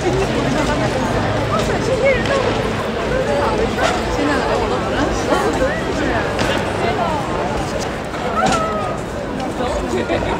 这些人都，这些人都，这咋回事儿？现在来我了？是啊，